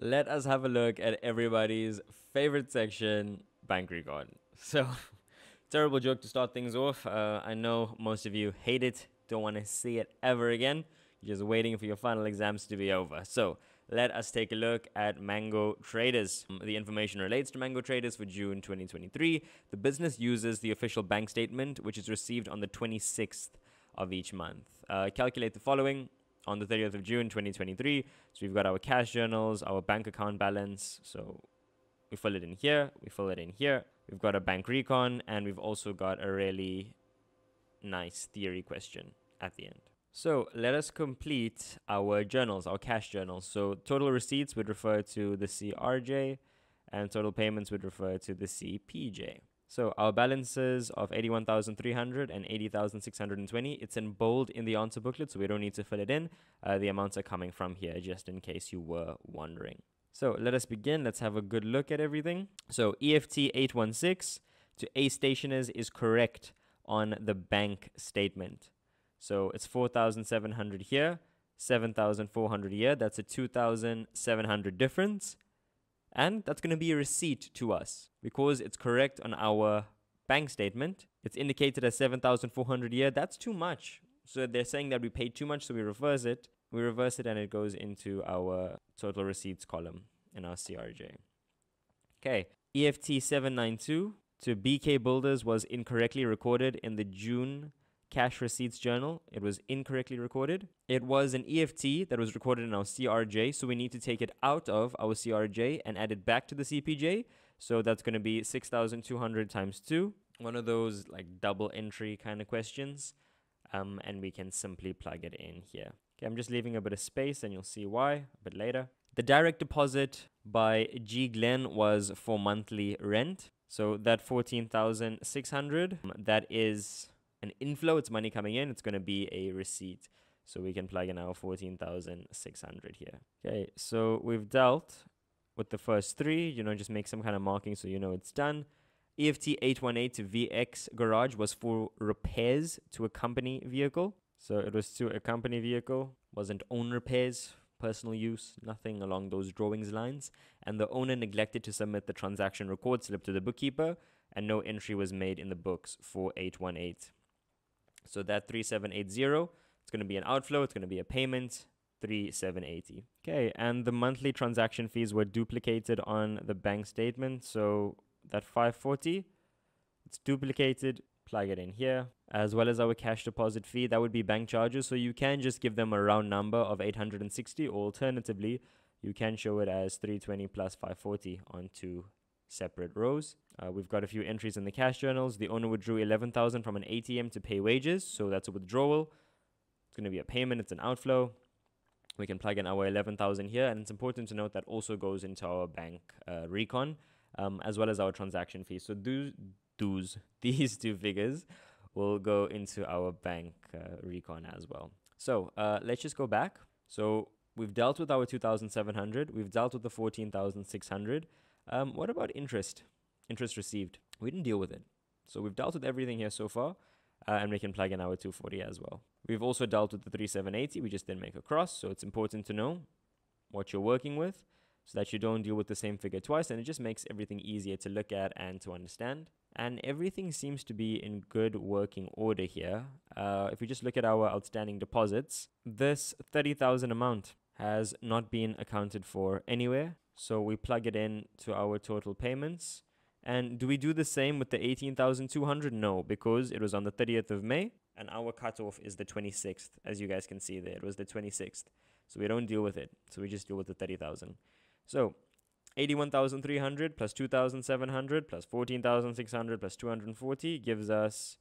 let us have a look at everybody's favorite section, Bank Recon. So, terrible joke to start things off. Uh, I know most of you hate it, don't want to see it ever again. You're just waiting for your final exams to be over. So, let us take a look at Mango Traders. Um, the information relates to Mango Traders for June 2023. The business uses the official bank statement, which is received on the 26th of each month. Uh, calculate the following on the 30th of June 2023. So we've got our cash journals, our bank account balance. So we fill it in here, we fill it in here. We've got a bank recon, and we've also got a really nice theory question at the end. So let us complete our journals, our cash journals. So total receipts would refer to the CRJ, and total payments would refer to the CPJ. So our balances of 81,300 and 80,620, it's in bold in the answer booklet, so we don't need to fill it in. Uh, the amounts are coming from here, just in case you were wondering. So let us begin. Let's have a good look at everything. So EFT 816 to A Stationers is correct on the bank statement. So it's 4,700 here, 7,400 here. That's a 2,700 difference. And that's going to be a receipt to us because it's correct on our bank statement. It's indicated as 7,400 a year. That's too much. So they're saying that we paid too much, so we reverse it. We reverse it and it goes into our total receipts column in our CRJ. Okay, EFT 792 to BK Builders was incorrectly recorded in the June cash receipts journal. It was incorrectly recorded. It was an EFT that was recorded in our CRJ, so we need to take it out of our CRJ and add it back to the CPJ. So that's going to be 6,200 times 2. One of those like double entry kind of questions. Um, and we can simply plug it in here. Okay, I'm just leaving a bit of space and you'll see why a bit later. The direct deposit by G Glen was for monthly rent. So that 14,600, that is an inflow, it's money coming in, it's going to be a receipt. So we can plug in our 14,600 here. Okay, so we've dealt with the first three, you know, just make some kind of marking so you know it's done. EFT 818 to VX Garage was for repairs to a company vehicle. So it was to a company vehicle, wasn't own repairs, personal use, nothing along those drawings lines. And the owner neglected to submit the transaction record slip to the bookkeeper, and no entry was made in the books for 818. So that 3780, it's going to be an outflow, it's going to be a payment, 3780. Okay, and the monthly transaction fees were duplicated on the bank statement. So that 540, it's duplicated, plug it in here, as well as our cash deposit fee. That would be bank charges. So you can just give them a round number of 860, or alternatively, you can show it as 320 plus 540 on two separate rows. Uh, we've got a few entries in the cash journals. The owner withdrew 11,000 from an ATM to pay wages, so that's a withdrawal. It's going to be a payment, it's an outflow. We can plug in our 11,000 here, and it's important to note that also goes into our bank uh, recon, um, as well as our transaction fees. So those, those, these two figures will go into our bank uh, recon as well. So uh, let's just go back. So we've dealt with our 2,700, we've dealt with the 14,600. Um, what about interest? Interest received. We didn't deal with it. So we've dealt with everything here so far, uh, and we can plug in our 240 as well. We've also dealt with the 3780. We just didn't make a cross, so it's important to know what you're working with so that you don't deal with the same figure twice, and it just makes everything easier to look at and to understand. And everything seems to be in good working order here. Uh, if we just look at our outstanding deposits, this 30,000 amount has not been accounted for anywhere. So we plug it in to our total payments. And do we do the same with the 18,200? No, because it was on the 30th of May and our cutoff is the 26th. As you guys can see there, it was the 26th. So we don't deal with it. So we just deal with the 30,000. So 81,300 plus 2,700 plus 14,600 plus 240 gives us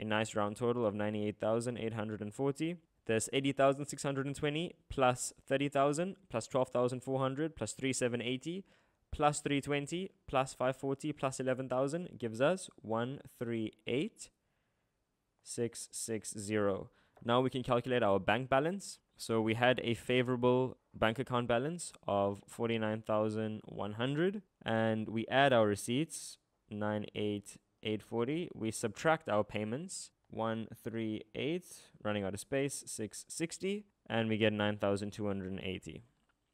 a nice round total of 98,840. There's 80,620 plus 30,000 plus 12,400 plus 3780 plus 320 plus 540 plus 11,000 gives us 138,660. Now we can calculate our bank balance. So we had a favorable bank account balance of 49,100 and we add our receipts 98,840. We subtract our payments 138, running out of space, 660, and we get 9,280.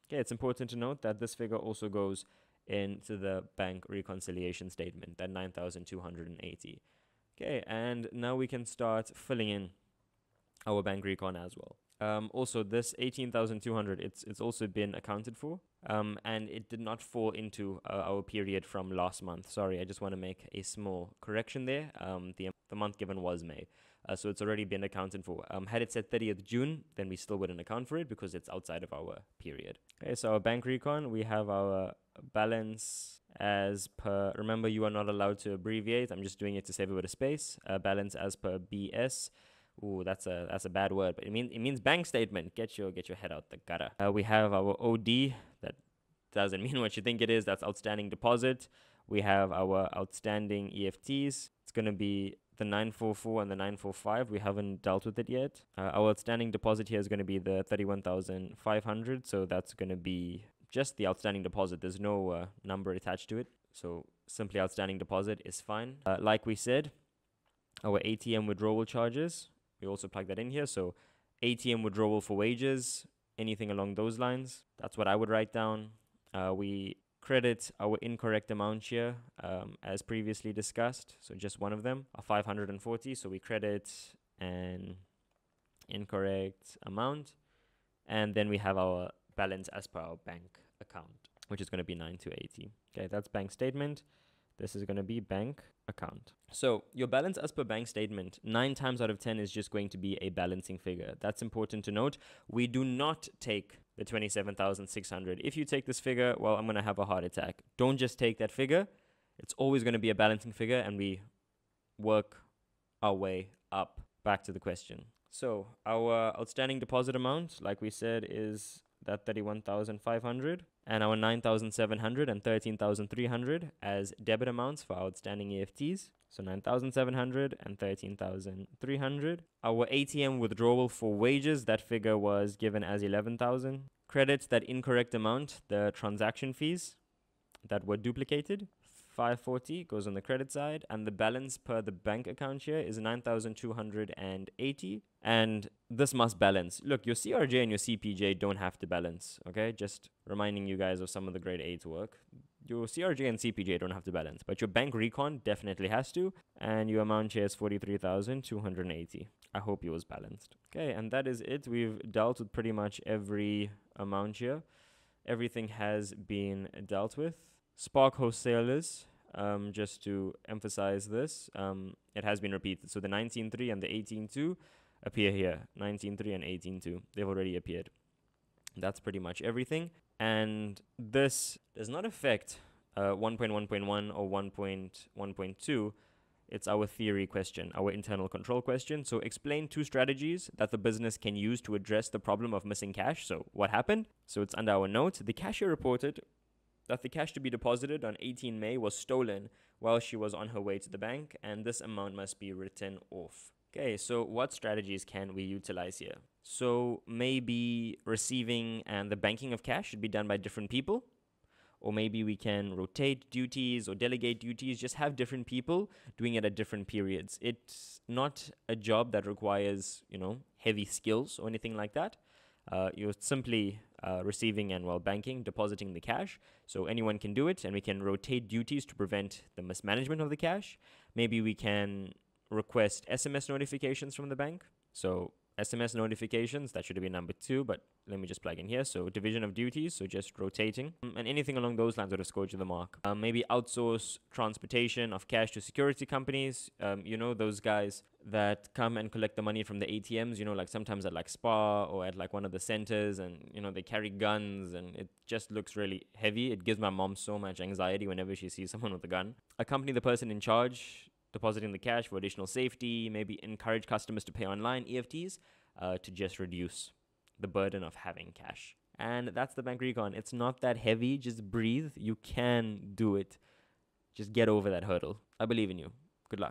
Okay, it's important to note that this figure also goes into the bank reconciliation statement, that 9,280. Okay, and now we can start filling in our bank recon as well. Um, also, this 18,200, it's, it's also been accounted for, um, and it did not fall into uh, our period from last month. Sorry, I just want to make a small correction there. Um, the, the month given was May. Uh, so it's already been accounted for. Um, had it said 30th June, then we still wouldn't account for it because it's outside of our period. Okay, so our bank recon, we have our balance as per, remember you are not allowed to abbreviate. I'm just doing it to save a bit of space. Uh, balance as per BS. Ooh, that's a that's a bad word, but it means it means bank statement. Get your get your head out the gutter. Uh, we have our OD that doesn't mean what you think it is. That's outstanding deposit. We have our outstanding EFTs. It's gonna be the 944 and the 945 we haven't dealt with it yet. Uh, our outstanding deposit here is going to be the 31500 so that's going to be just the outstanding deposit. There's no uh, number attached to it so simply outstanding deposit is fine. Uh, like we said our atm withdrawal charges we also plug that in here so atm withdrawal for wages anything along those lines that's what i would write down. Uh, we credit our incorrect amount here um, as previously discussed. So just one of them, a 540. So we credit an incorrect amount. And then we have our balance as per our bank account, which is going to be 9280. Okay, that's bank statement. This is going to be bank account. So your balance as per bank statement, nine times out of 10 is just going to be a balancing figure. That's important to note. We do not take the 27,600. If you take this figure, well, I'm going to have a heart attack. Don't just take that figure. It's always going to be a balancing figure and we work our way up back to the question. So our outstanding deposit amount, like we said, is that 31,500 and our 9,700 and 13,300 as debit amounts for outstanding EFTs. So 9,700 and 13,300. Our ATM withdrawal for wages, that figure was given as 11,000. Credits that incorrect amount, the transaction fees that were duplicated. 540 goes on the credit side and the balance per the bank account here is 9280 and this must balance look your crj and your cpj don't have to balance okay just reminding you guys of some of the grade 8 work your crj and cpj don't have to balance but your bank recon definitely has to and your amount here is 43280 i hope yours balanced okay and that is it we've dealt with pretty much every amount here everything has been dealt with Spark wholesalers, um, just to emphasize this, um, it has been repeated. So the 19.3 and the 18.2 appear here. 19.3 and 18.2, they've already appeared. That's pretty much everything. And this does not affect uh, 1.1.1 or 1.1.2. It's our theory question, our internal control question. So explain two strategies that the business can use to address the problem of missing cash. So what happened? So it's under our note. The cashier reported that the cash to be deposited on 18 May was stolen while she was on her way to the bank, and this amount must be written off. Okay, so what strategies can we utilize here? So maybe receiving and the banking of cash should be done by different people. Or maybe we can rotate duties or delegate duties, just have different people doing it at different periods. It's not a job that requires, you know, heavy skills or anything like that. Uh, you're simply uh, receiving and well banking, depositing the cash. So anyone can do it, and we can rotate duties to prevent the mismanagement of the cash. Maybe we can request SMS notifications from the bank. So SMS notifications, that should be number two, but let me just plug in here. So division of duties, so just rotating, um, and anything along those lines would have scored you the mark. Um, maybe outsource transportation of cash to security companies. Um, you know, those guys that come and collect the money from the ATMs, you know, like sometimes at like Spar or at like one of the centers and, you know, they carry guns and it just looks really heavy. It gives my mom so much anxiety whenever she sees someone with a gun. Accompany the person in charge depositing the cash for additional safety, maybe encourage customers to pay online EFTs uh, to just reduce the burden of having cash. And that's the bank recon. It's not that heavy. Just breathe. You can do it. Just get over that hurdle. I believe in you. Good luck.